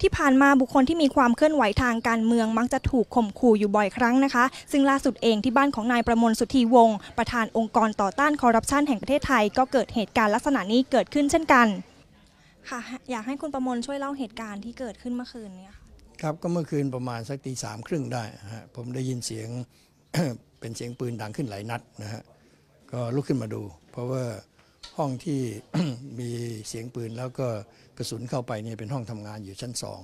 ที่ผ่านมาบุคคลที่มีความเคลื่อนไหวทางการเมืองมักจะถูกข่มขู่อยู่บ่อยครั้งนะคะ ซึ่งล่าสุดเองที่บ้านของนายประมวลสุธีวงศ์ประธานองค์กรต่อต้านคอร์รัปชันแห่งประเทศไทย ก็เกิดเหตุการณ์ลักษณะนี้เกิดขึ้นเช่นกันค่ะ อยากให้คุณประมวลช่วยเล่าเหตุการณ์ที่เกิดขึ้นเมื่อคืนนี้ค่ะครับก็เมื่อคืนประมาณสักตีสามครึ่งได้ฮะผมได้ยินเสียง เป็นเสียงปืนดังขึ้นหลายนัดนะฮะก็ลุกขึ้นมาดู เพราะว่า ห้องที่มีเสียงปืนแล้วก็กระสุนเข้าไปเนี่ยเป็นห้องทำงานอยู่ชั้นสอง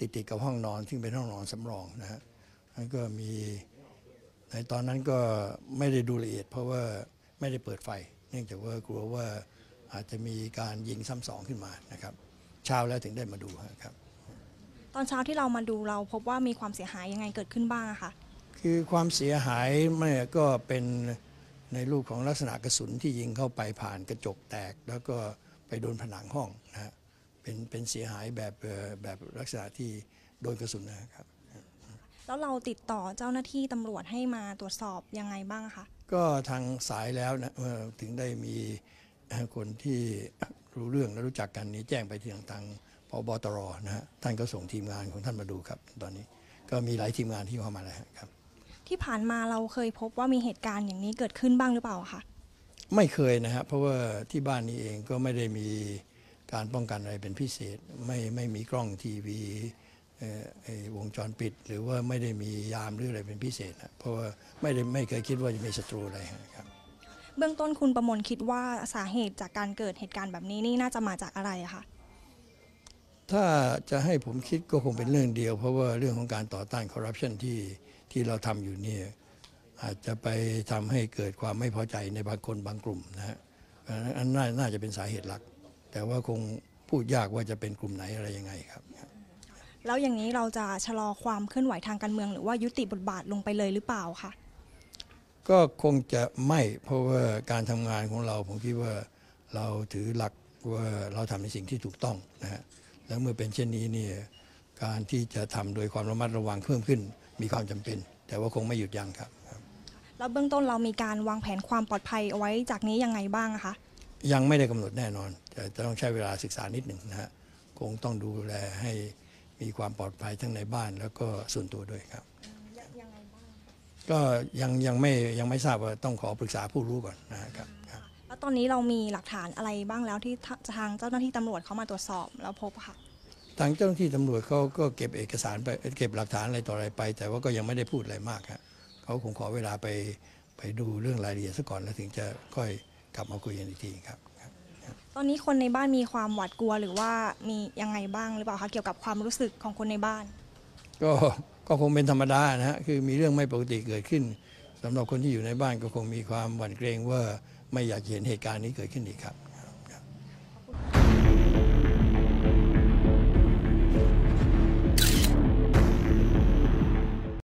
ติดติดๆกับห้องนอนซึ่งเป็นห้องนอนสำรองนะฮะแล้วก็มีในตอนนั้นก็ไม่ได้ดูละเอียด เพราะว่าไม่ได้เปิดไฟ เนื่องจากว่ากลัวว่าอาจจะมีการยิงซ้ำสองขึ้นมานะครับ เช้าแล้วถึงได้มาดูครับ ตอนเช้าที่เรามาดูเราพบว่ามีความเสียหายยังไงเกิดขึ้นบ้างอะคะคือความเสียหายเนี่ยก็เป็น ในรูปของลักษณะกระสุนที่ยิงเข้าไปผ่านกระจกแตก แล้วก็ไปโดนผนังห้องนะฮะเป็นเป็นเสียหายแบบเอ่อแบบลักษณะที่โดนกระสุนนะครับแล้วเราติดต่อเจ้าหน้าที่ตำรวจให้มาตรวจสอบยังไงบ้างอะคะก็ทางสายแล้วนะเอ่อถึงได้มีเอ่อคนที่รู้เรื่องและรู้จักกันนี้แจ้งไปที่ทางทางพบตรนะฮะท่านก็ส่งทีมงานของท่านมาดูครับ ตอนนี้ก็มีหลายทีมงานที่เข้ามาแล้วครับ ที่ผ่านมาเราเคยพบว่ามีเหตุการณ์อย่างนี้เกิดขึ้นบ้างหรือเปล่าคะไม่เคยนะฮะเพราะว่าที่บ้านนี้เองก็ไม่ได้มีการป้องกันอะไรเป็นพิเศษ ไม่ไม่มีกล้องทีวีเอ่อไอ้วงจรปิด หรือว่าไม่ได้มียามหรืออะไรเป็นพิเศษนะเพราะว่าไม่ได้ไม่เคยคิดว่าจะมีศัตรูอะไรครับ เบื้องต้นคุณประมวลคิดว่าสาเหตุจากการเกิดเหตุการณ์แบบนี้นี่น่าจะมาจากอะไรอะคะ ถ้าจะให้ผมคิดก็คงเป็นเรื่องเดียว เพราะว่าเรื่องของการต่อต้านคอร์รัปชันที่ที่เราทำอยู่เนี่ยอาจจะไปทำให้เกิดความไม่พอใจในบางคนบางกลุ่มนะฮะอันนั้นน่าน่าจะเป็นสาเหตุหลัก แต่ว่าคงพูดยากว่าจะเป็นกลุ่มไหนอะไรยังไงครับ แล้วอย่างนี้เราจะชะลอความเคลื่อนไหวทางการเมืองหรือว่ายุติบทบาทลงไปเลยหรือเปล่าคะก็คงจะไม่เพราะว่าการทำงานของเราผมคิดว่าเราถือหลักว่าเราทำในสิ่งที่ถูกต้องนะฮะ แล้วเมื่อเป็นเช่นนี้เนี่ยการที่จะทำโดยความระมัดระวังเพิ่มขึ้น มีความจำเป็น แต่ว่าคงไม่หยุดยั้งครับแล้วเบื้องต้นเรามีการวางแผนความปลอดภัยเอาไว้จากนี้ยังไงบ้างอะคะยังไม่ได้กำหนดแน่นอนแต่จะต้องใช้เวลาศึกษานิดหนึ่งนะฮะคงต้องดูแลให้มีความปลอดภัยทั้งในบ้านแล้วก็ส่วนตัวด้วยครับยังไงบ้างก็ยังยังไม่ยังไม่ทราบว่าต้องขอปรึกษาผู้รู้ก่อนนะครับครับแล้ว ตอนนี้เรามีหลักฐานอะไรบ้างแล้วที่ทาทางเจ้าหน้าที่ตำรวจเขามาตรวจสอบแล้วพบค่ะ ทางเจ้าหน้าที่ตำรวจเขาก็เก็บเอกสารไปเก็บหลักฐานอะไรต่ออะไรไป แต่ว่าก็ยังไม่ได้พูดอะไรมากครับเขาคงขอเวลาไปไปดูเรื่องรายละเอียดซะก่อนแล้วถึงจะค่อยกลับมาคุยกันอีกทีครับครับ ตอนนี้คนในบ้านมีความหวาดกลัวหรือว่ามียังไงบ้างหรือเปล่าคะเกี่ยวกับความรู้สึกของคนในบ้าน ก็ก็คงเป็นธรรมดานะฮะคือมีเรื่องไม่ปกติเกิดขึ้น สำหรับคนที่อยู่ในบ้านก็คงมีความหวั่นเกรงว่าไม่อยากเห็นเหตุการณ์นี้เกิดขึ้นอีกครับ